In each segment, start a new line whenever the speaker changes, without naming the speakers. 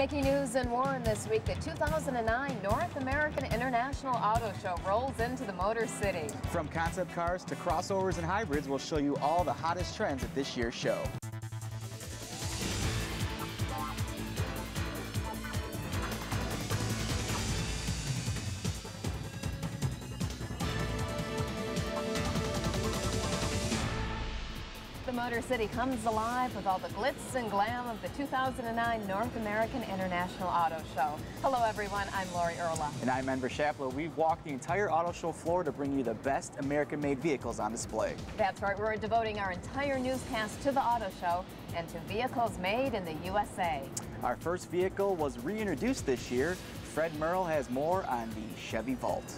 Making news in Warren this week, the 2009 North American International Auto Show rolls into the Motor City.
From concept cars to crossovers and hybrids, we'll show you all the hottest trends at this year's show.
Motor City comes alive with all the glitz and glam of the 2009 North American International Auto Show. Hello everyone, I'm Lori Erla.
And I'm Enver Shaplow. We've walked the entire auto show floor to bring you the best American-made vehicles on display.
That's right, we're devoting our entire newscast to the auto show and to vehicles made in the USA.
Our first vehicle was reintroduced this year. Fred Merle has more on the Chevy Volt.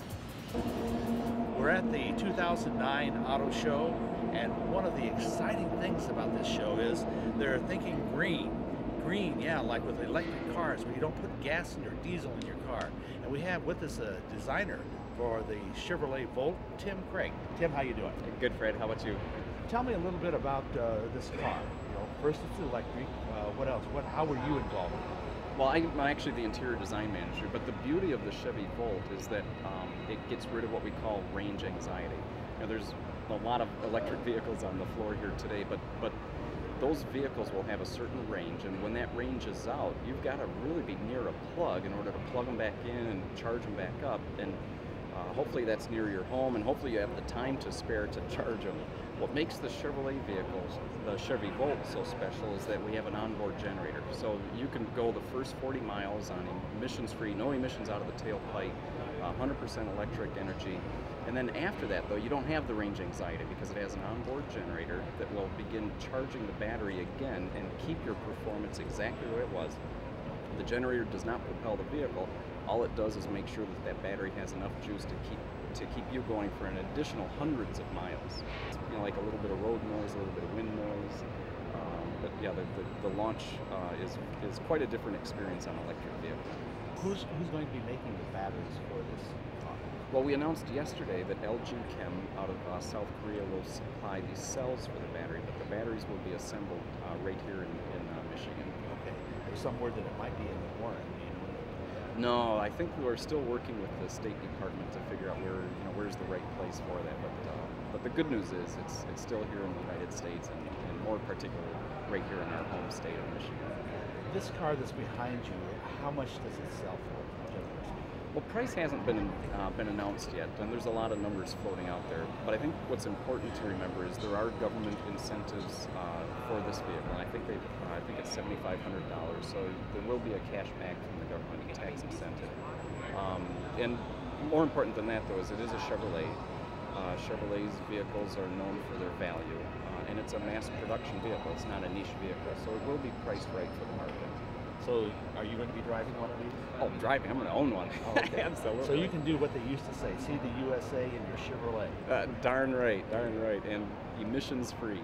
We're at the 2009 Auto Show, and one of the exciting things about this show is they're thinking green. Green, yeah, like with electric cars, where you don't put gas in or diesel in your car. And we have with us a designer for the Chevrolet Volt, Tim Craig. Tim, how you doing?
Good, Fred. How about you?
Tell me a little bit about uh, this car. You know, first it's electric. Uh, what else? What? How were you involved?
Well, I'm actually the interior design manager, but the beauty of the Chevy Volt is that um, it gets rid of what we call range anxiety. You know, there's a lot of electric vehicles on the floor here today, but but those vehicles will have a certain range, and when that range is out, you've got to really be near a plug in order to plug them back in and charge them back up. And uh, hopefully that's near your home, and hopefully you have the time to spare to charge them. What makes the Chevrolet vehicles, the Chevy Volt, so special is that we have an onboard generator. So you can go the first 40 miles on emissions-free, no emissions out of the tailpipe, 100% electric energy. And then after that, though, you don't have the range anxiety because it has an onboard generator that will begin charging the battery again and keep your performance exactly where it was. The generator does not propel the vehicle. All it does is make sure that that battery has enough juice to keep to keep you going for an additional hundreds of miles. It's you know, like a little bit of road noise, a little bit of wind noise. Um, but yeah, the, the, the launch uh, is, is quite a different experience on an electric vehicle.
Who's who's going to be making the batteries for this?
Well, we announced yesterday that LG Chem out of uh, South Korea will supply these cells for the battery, but the batteries will be assembled uh, right here in, in uh, Michigan.
Okay. There's some word that it might be in the Warren.
No, I think we're still working with the State Department to figure out where you know where's the right place for that. But uh, but the good news is it's it's still here in the United States and, and more particularly right here in our home state of Michigan.
This car that's behind you, how much does it sell for?
Well, price hasn't been uh, been announced yet, and there's a lot of numbers floating out there. But I think what's important to remember is there are government incentives uh, for this vehicle, and I think they uh, I think it's seventy five hundred dollars. So there will be a cash back from the government tax incentive. Um, and more important than that, though, is it is a Chevrolet. Uh, Chevrolet's vehicles are known for their value, uh, and it's a mass production vehicle. It's not a niche vehicle, so it will be priced right for the market.
So, are you going to be driving one of these?
Oh, I'm driving! I'm going to own one.
Oh, okay.
Absolutely.
So you can do what they used to say: see the USA in your Chevrolet.
Uh, darn right, darn right, and emissions free.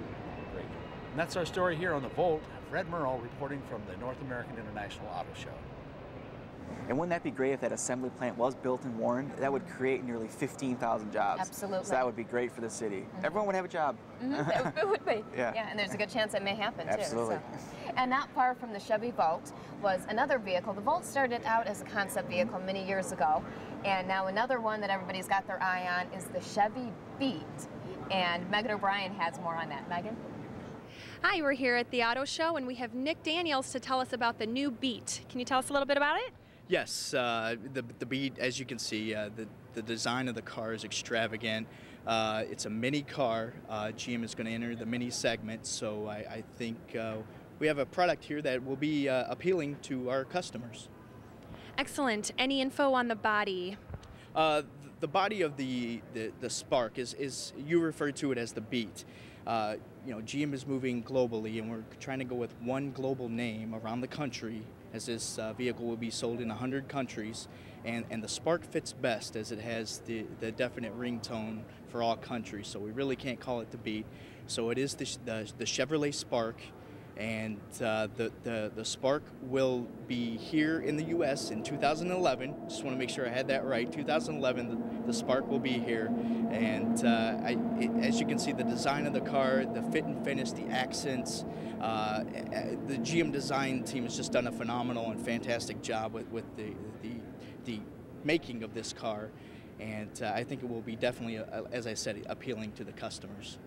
Great. And that's our story here on the Volt. Fred Merle reporting from the North American International Auto Show.
And wouldn't that be great if that assembly plant was built in Warren? That would create nearly 15,000 jobs.
Absolutely.
So that would be great for the city. Everyone would have a job.
Mhm, it would be.
Yeah.
Yeah, and there's a good chance it may happen too.
Absolutely.
so. And not far from the Chevy Volt was another vehicle. The Volt started out as a concept vehicle many years ago, and now another one that everybody's got their eye on is the Chevy Beat. And Megan O'Brien has more on that. Megan?
Hi, we're here at the auto show and we have Nick Daniels to tell us about the new Beat. Can you tell us a little bit about it?
Yes, uh, the, the Beat, as you can see, uh, the, the design of the car is extravagant. Uh, it's a mini car. Uh, GM is going to enter the mini segment, so I, I think uh, we have a product here that will be uh, appealing to our customers.
Excellent. Any info on the body?
Uh, the body of the, the, the Spark is, is, you refer to it as the Beat. Uh, you know, GM is moving globally, and we're trying to go with one global name around the country, as this uh, vehicle will be sold in 100 countries. And, and the Spark fits best as it has the, the definite ringtone for all countries, so we really can't call it the Beat. So it is the, the, the Chevrolet Spark, and uh, the, the, the Spark will be here in the U.S. in 2011. Just want to make sure I had that right. 2011, the, the Spark will be here, and uh, I, it, as you can see, the design of the car, the fit and finish, the accents, uh, the GM design team has just done a phenomenal and fantastic job with, with the, the, the making of this car, and uh, I think it will be definitely, uh, as I said, appealing to the customers.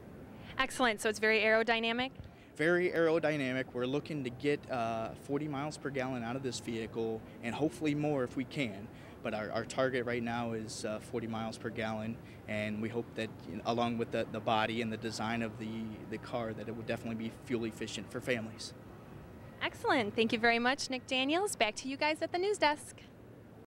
Excellent. So it's very aerodynamic.
Very aerodynamic. We're looking to get uh, 40 miles per gallon out of this vehicle, and hopefully more if we can. But our, our target right now is uh, 40 miles per gallon, and we hope that, you know, along with the, the body and the design of the, the car, that it will definitely be fuel efficient for families.
Excellent. Thank you very much, Nick Daniels. Back to you guys at the news desk.